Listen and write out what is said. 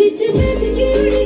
ਵਿੱਚ ਜਿੱਤ ਕਿਹੜੀ